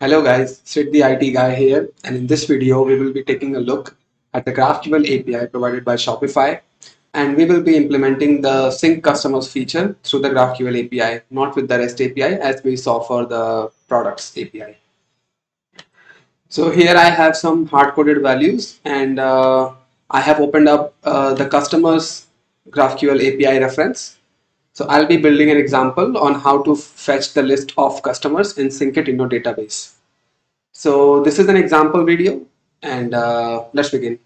Hello guys, Sid the IT guy here. And in this video we will be taking a look at the GraphQL API provided by Shopify. And we will be implementing the sync customers feature through the GraphQL API, not with the REST API as we saw for the products API. So here I have some hard-coded values. And uh, I have opened up uh, the customers GraphQL API reference so I'll be building an example on how to fetch the list of customers and sync it into database. So this is an example video and uh, let's begin.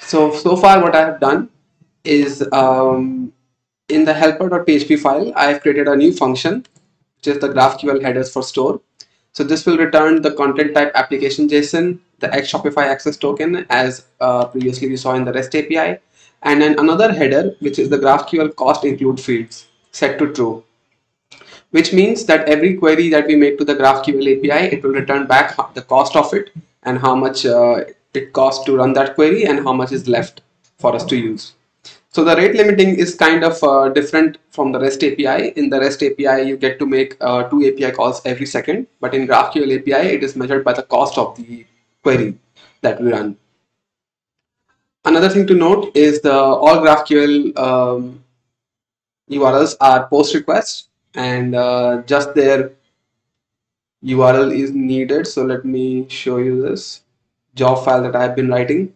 So, so far what I have done is um, in the helper.php file, I have created a new function, which is the GraphQL headers for store. So this will return the content type application JSON, the X Shopify access token as uh, previously we saw in the REST API, and then another header which is the GraphQL cost include fields set to true which means that every query that we make to the GraphQL API it will return back the cost of it and how much uh, it costs to run that query and how much is left for us to use. So the rate limiting is kind of uh, different from the REST API. In the REST API, you get to make uh, two API calls every second, but in GraphQL API, it is measured by the cost of the query that we run. Another thing to note is the all GraphQL um, URLs are post requests and uh, just their URL is needed. So let me show you this job file that I've been writing.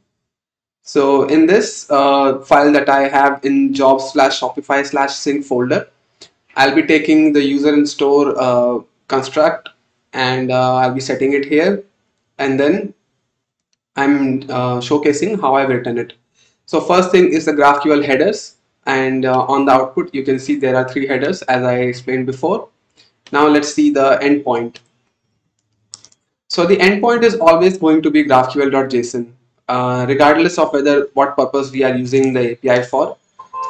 So in this uh, file that I have in job slash Shopify slash sync folder, I'll be taking the user and store uh, construct and uh, I'll be setting it here and then I'm uh, showcasing how I've written it. So first thing is the GraphQL headers and uh, on the output you can see there are three headers as I explained before. Now let's see the endpoint. So the endpoint is always going to be GraphQL.json uh, regardless of whether what purpose we are using the API for.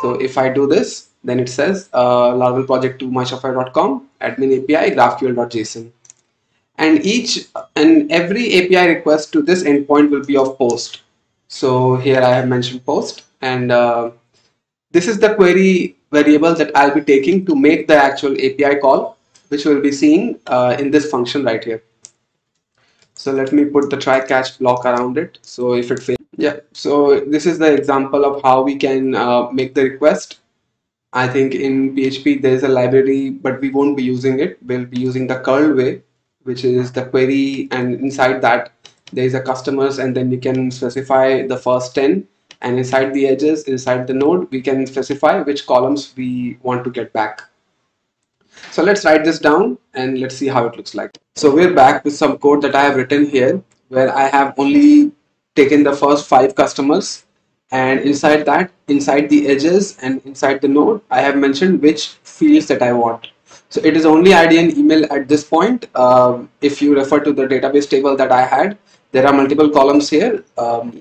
So if I do this then it says uh, Laravel project to myshopify.com admin API GraphQL.json and each and every API request to this endpoint will be of post. So here I have mentioned post and uh, this is the query variable that I'll be taking to make the actual API call which we'll be seeing uh, in this function right here. So let me put the try catch block around it. So if it fails, yeah. So this is the example of how we can uh, make the request. I think in PHP there is a library, but we won't be using it. We'll be using the curl way which is the query and inside that there is a customers and then you can specify the first 10 and inside the edges inside the node we can specify which columns we want to get back. So let's write this down and let's see how it looks like. So we're back with some code that I have written here where I have only taken the first five customers. And inside that inside the edges and inside the node I have mentioned which fields that I want so it is only ID and email at this point. Um, if you refer to the database table that I had, there are multiple columns here. Um,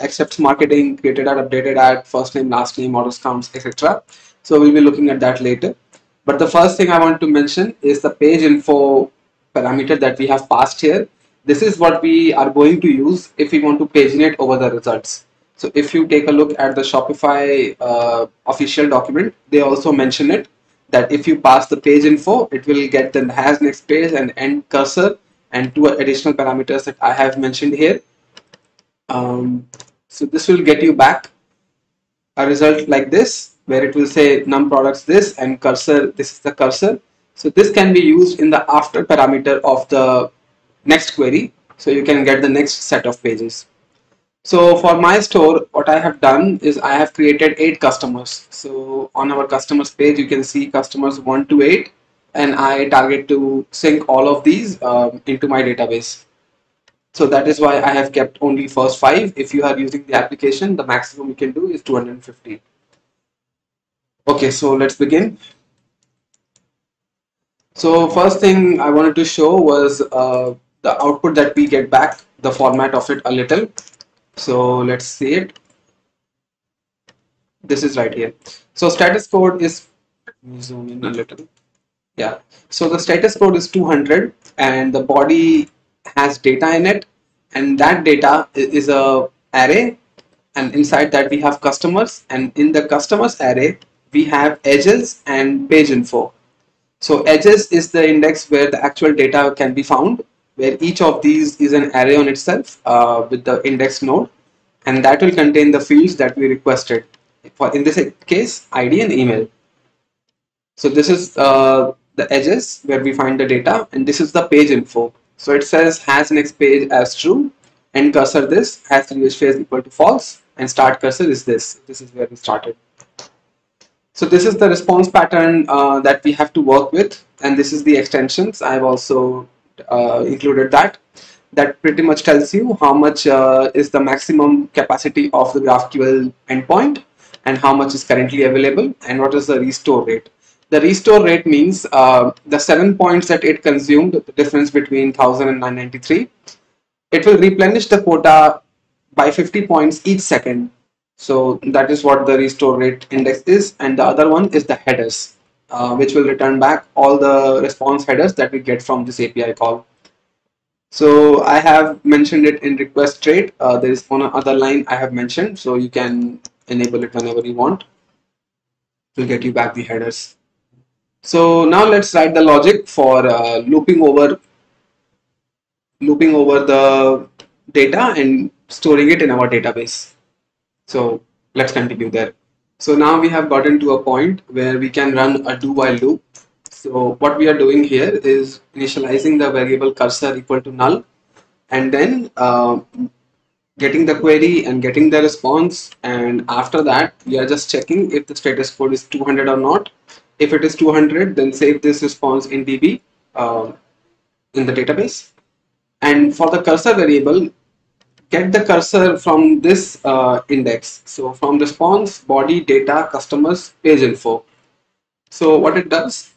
accepts marketing, created at, updated at, first name, last name, orders counts, etc. So we'll be looking at that later. But the first thing I want to mention is the page info parameter that we have passed here. This is what we are going to use if we want to paginate over the results. So if you take a look at the Shopify uh, official document, they also mention it that if you pass the page info, it will get the has next page and end cursor and two additional parameters that I have mentioned here. Um, so this will get you back a result like this where it will say num products this and cursor this is the cursor. So this can be used in the after parameter of the next query so you can get the next set of pages. So for my store, what I have done is I have created eight customers. So on our customers page, you can see customers one to eight, and I target to sync all of these um, into my database. So that is why I have kept only first five. If you are using the application, the maximum you can do is 250. Okay, so let's begin. So first thing I wanted to show was uh, the output that we get back, the format of it a little so let's see it. This is right here. So status code is zoom in a little. Yeah. So the status code is 200 and the body has data in it. And that data is a array. And inside that we have customers. And in the customers array we have edges and page info. So edges is the index where the actual data can be found, where each of these is an array on itself uh, with the index node, and that will contain the fields that we requested. For in this case, ID and email. So this is uh, the edges where we find the data, and this is the page info. So it says has next page as true, end cursor this, has previous page equal to false, and start cursor is this. This is where we started. So this is the response pattern uh, that we have to work with and this is the extensions. I've also included that. That pretty much tells you how much uh, is the maximum capacity of the GraphQL endpoint and how much is currently available and what is the restore rate. The restore rate means uh, the seven points that it consumed, the difference between 1000 and 993, it will replenish the quota by 50 points each second so that is what the restore rate index is. And the other one is the headers, uh, which will return back all the response headers that we get from this API call. So I have mentioned it in request rate. Uh, there is one other line I have mentioned, so you can enable it whenever you want. It will get you back the headers. So now let's write the logic for uh, looping over looping over the data and storing it in our database. So let's continue there. So now we have gotten to a point where we can run a do while loop. So what we are doing here is initializing the variable cursor equal to null and then uh, getting the query and getting the response and after that we are just checking if the status code is 200 or not. If it is 200 then save this response in DB uh, in the database and for the cursor variable get the cursor from this uh, index. So from response, body, data, customers, page info. So what it does,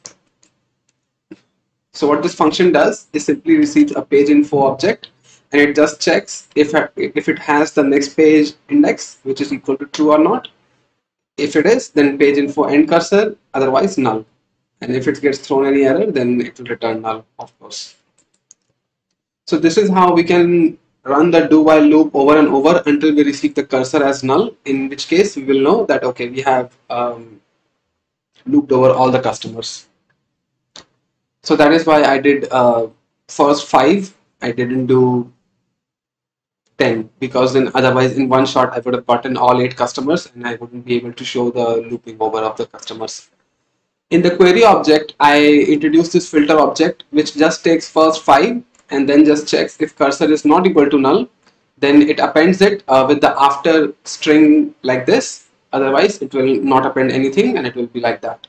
so what this function does is simply receives a page info object and it just checks if, if it has the next page index which is equal to true or not. If it is, then page info end cursor, otherwise null. And if it gets thrown any error, then it will return null, of course. So this is how we can run the do while loop over and over until we receive the cursor as null in which case we will know that okay we have um, looped over all the customers. So that is why I did uh, first five. I didn't do 10 because then otherwise in one shot I would have gotten all eight customers and I wouldn't be able to show the looping over of the customers. In the query object I introduced this filter object which just takes first five and then just checks if cursor is not equal to null then it appends it uh, with the after string like this. Otherwise it will not append anything and it will be like that.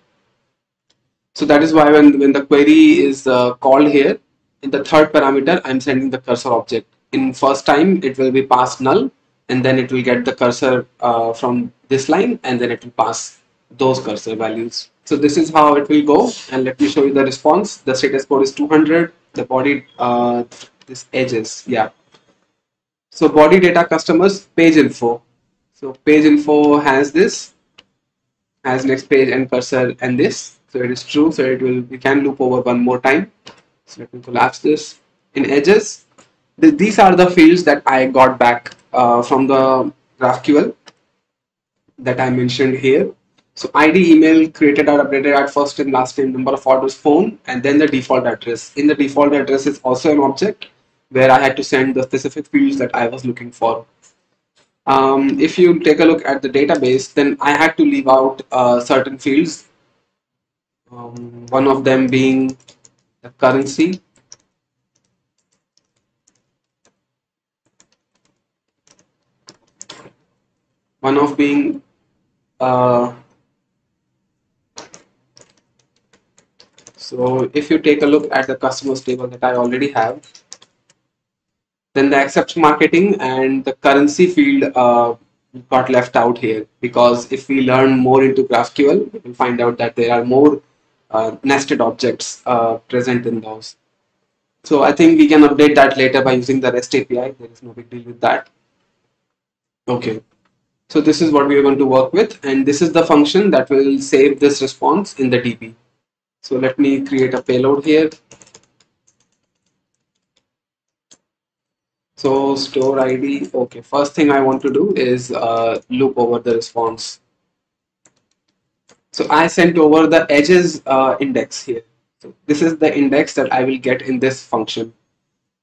So that is why when, when the query is uh, called here in the third parameter I'm sending the cursor object. In first time it will be passed null and then it will get the cursor uh, from this line and then it will pass those cursor values. So this is how it will go and let me show you the response. The status code is 200 the body uh, this edges yeah. So body data customers page info. So page info has this has next page and cursor and this. So it is true so it will we can loop over one more time. So let me collapse this in edges. Th these are the fields that I got back uh, from the GraphQL that I mentioned here so ID, email created or updated at first and last name, number of orders, phone, and then the default address. In the default address is also an object where I had to send the specific fields that I was looking for. Um, if you take a look at the database, then I had to leave out uh, certain fields. Um, one of them being the currency. One of being uh, So if you take a look at the customers table that I already have, then the accept marketing and the currency field uh, got left out here because if we learn more into GraphQL, we will find out that there are more uh, nested objects uh, present in those. So I think we can update that later by using the REST API. There is no big deal with that. Okay. So this is what we are going to work with and this is the function that will save this response in the DB. So let me create a payload here. So store ID, okay, first thing I want to do is uh, loop over the response. So I sent over the edges uh, index here. So this is the index that I will get in this function.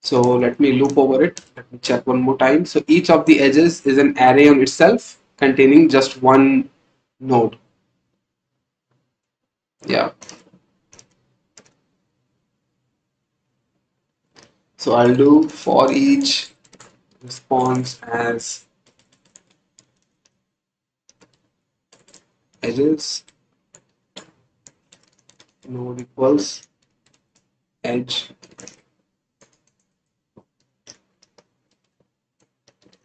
So let me loop over it. Let me check one more time. So each of the edges is an array on itself containing just one node. Yeah. So I'll do for each response as edges node equals edge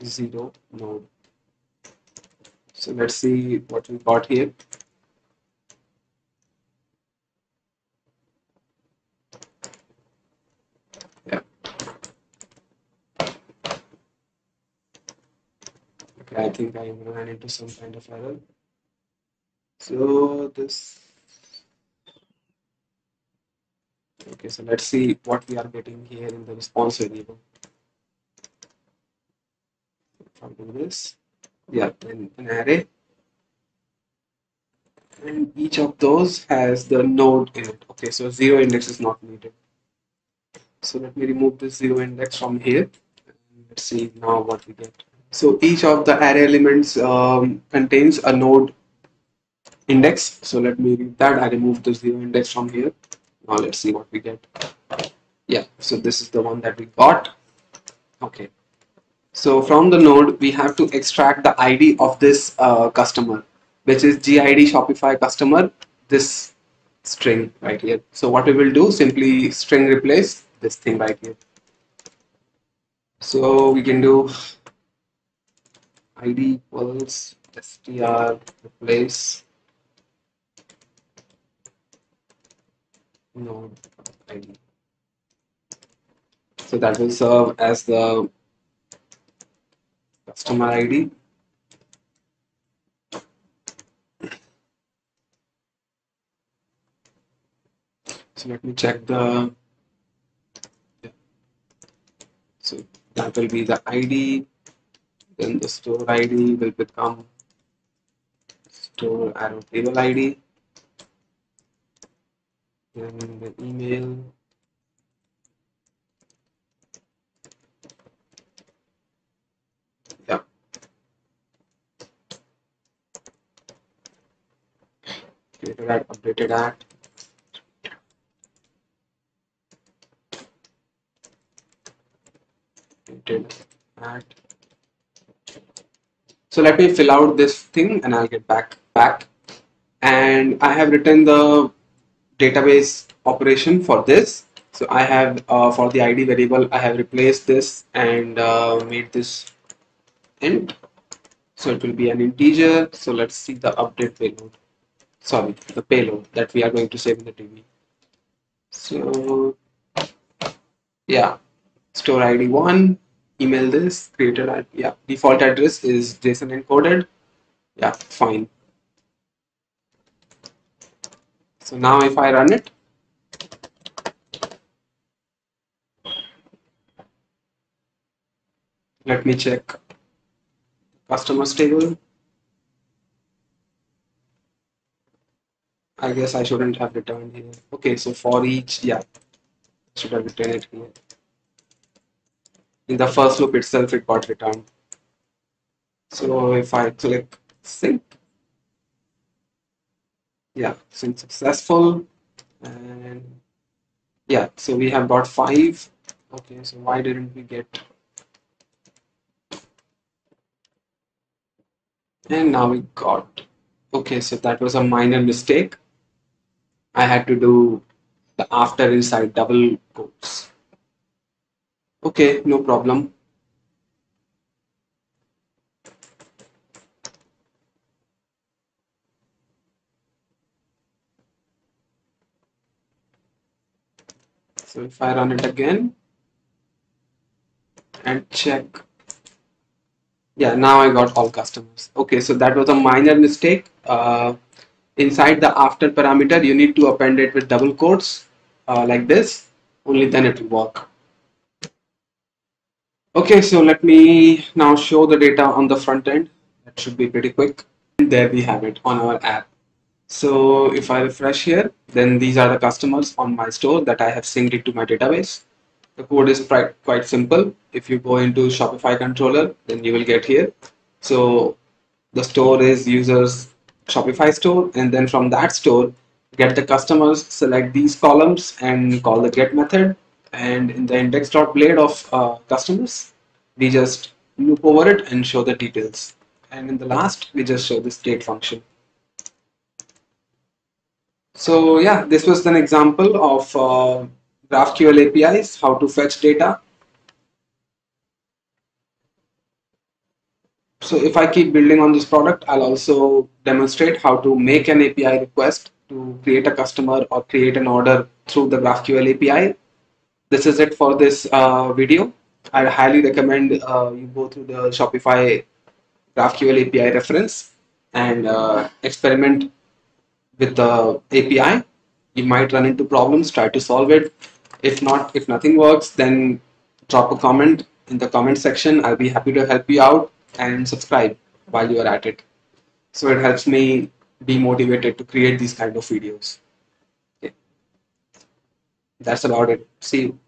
zero node. So let's see what we got here. I think I ran into some kind of error. So this okay so let's see what we are getting here in the response variable. I'll do this. Yeah an, an array. And each of those has the node in it. Okay so zero index is not needed. So let me remove this zero index from here. Let's see now what we get so each of the array elements um, contains a node index. So let me read that. I remove the zero index from here. Now let's see what we get. Yeah so this is the one that we got. Okay. So from the node we have to extract the id of this uh, customer which is gid shopify customer this string right here. So what we will do simply string replace this thing right here. So we can do id equals str replace node ID. So that will serve as the customer ID. So let me check the, so that will be the ID, then the store ID will become store arrow table ID and the email. Yeah. Created at updated at created at so let me fill out this thing and I'll get back back. And I have written the database operation for this. So I have uh, for the ID variable I have replaced this and uh, made this int. So it will be an integer. So let's see the update payload. Sorry the payload that we are going to save in the DB so yeah. Store ID one email this created at yeah default address is JSON encoded yeah fine So now if I run it, let me check customers table. I guess I shouldn't have returned here. Okay, so for each, yeah, should have returned it here. In the first loop itself, it got returned. So if I click sync, yeah sync successful. And yeah so we have got five. Okay so why didn't we get? And now we got okay so that was a minor mistake. I had to do the after inside double quotes okay no problem So if I run it again and check, yeah, now I got all customers. Okay, so that was a minor mistake. Uh, inside the after parameter, you need to append it with double quotes uh, like this, only then it will work. Okay, so let me now show the data on the front end. That should be pretty quick. And there we have it on our app. So if I refresh here, then these are the customers on my store that I have synced into my database. The code is quite, quite simple. If you go into Shopify controller, then you will get here. So the store is users Shopify store, and then from that store, get the customers, select these columns and call the get method. And in the index.blade of uh, customers, we just loop over it and show the details. And in the last, we just show the state function. So yeah, this was an example of uh, GraphQL APIs, how to fetch data. So if I keep building on this product, I'll also demonstrate how to make an API request to create a customer or create an order through the GraphQL API. This is it for this uh, video. I highly recommend uh, you go through the Shopify GraphQL API reference and uh, experiment with the API. You might run into problems, try to solve it. If not, if nothing works, then drop a comment in the comment section. I'll be happy to help you out and subscribe while you are at it. So it helps me be motivated to create these kind of videos. Okay. That's about it. See you.